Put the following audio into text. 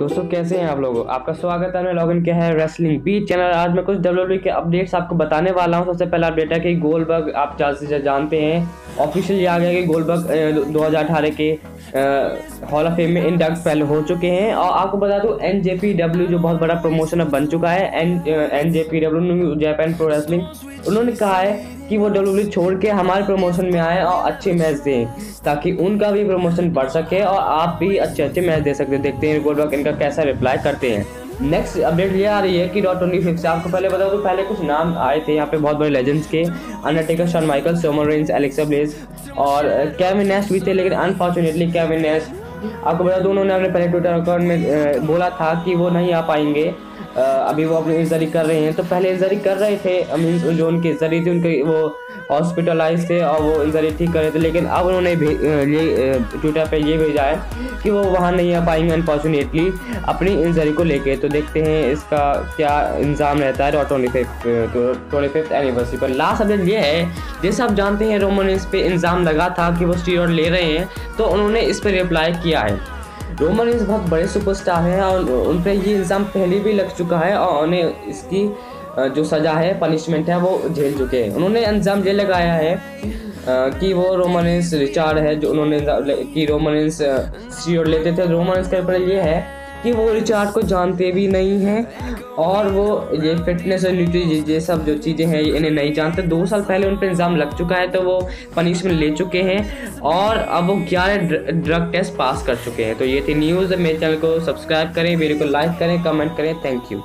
दोस्तों, कैसे हैं आप लोग? आपका स्वागत है, मैं लॉगिन किया है रेसलिंग बी चैनल। आज मैं कुछ डब्ल्यू के अपडेट्स आपको बताने वाला हूँ। सबसे पहला अपडेट है कि गोलबर्ग आप जानते हैं ऑफिशियली आ गया कि गोलबर्ग दो हज़ार अठारह के हॉल ऑफ़ फेम में इंडक्ट पहले हो चुके हैं। और आपको बता दूँ एन जे पी डब्ल्यू जो बहुत बड़ा प्रमोशन अब बन चुका है N N J P W Japan pro wrestling उन्होंने कहा है कि वो डब्ल्यू छोड़ के हमारे प्रमोशन में आए और अच्छे मैच दें, ताकि उनका भी प्रमोशन बढ़ सके और आप भी अच्छे अच्छे मैच दे सकते देखते हैं गोल्डबर्ग इनका कैसा रिप्लाई करते हैं। नेक्स्ट अपडेट ये आ रही है कि डॉट ट्वेंटी फिफ्थ आपको पहले बता तो पहले कुछ नाम आए थे यहाँ पे बहुत बड़े लेजेंड्स के अंडरटेकर शॉन माइकल सोमर रेंस एलेक्सा ब्लेज और कैविन नेस्ट भी थे लेकिन अनफॉर्चुनेटली कैविन नेस्ट आपको बता दो उन्होंने अपने पहले ट्विटर अकाउंट में बोला था कि वो नहीं आ पाएँगे। अभी वो अपनी इंजरी कर रहे हैं। तो पहले इंजरी कर रहे थे मीन्स जो उनकी इंजरी थी, उनके वो हॉस्पिटलाइज थे और वो इंजरी ठीक कर रहे थे। लेकिन अब उन्होंने ट्विटर पे ये भेजा है कि वो वहाँ नहीं आ पाएँगे अनफॉर्चुनेटली अपनी इंजरी को लेके। तो देखते हैं इसका क्या इंजाम रहता है twenty fifth twenty fifth anniversary पर। लास्ट अपडेट ये है, जैसे आप जानते हैं रोमन इस पर इंजाम लगा था कि वो स्टीरोड ले रहे हैं तो उन्होंने इस पर रिप्लाई किया है। रोमन रेंस बहुत बड़े सुपरस्टार हैं और उन पर ये इल्ज़ाम पहले भी लग चुका है और उन्हें इसकी जो सज़ा है पनिशमेंट है, वो झेल चुके हैं। उन्होंने इल्ज़ाम ये लगाया है कि वो रोमन रेंस रिचार्ड है, जो उन्होंने कि रोमन रेंस सीओ लेते थे। रोमन रेंस का ये है कि वो रिचार्ड को जानते भी नहीं हैं और वो ये फिटनेस और न्यूट्री ये सब जो चीज़ें हैं इन्हें नहीं जानते। दो साल पहले उन पर इल्ज़ाम लग चुका है तो वो पनिशमेंट ले चुके हैं और अब वो ग्यारह ड्रग टेस्ट पास कर चुके हैं। तो ये थी न्यूज़ मेरे चैनल को सब्सक्राइब करें वीडियो को लाइक करें कमेंट करें। Thank you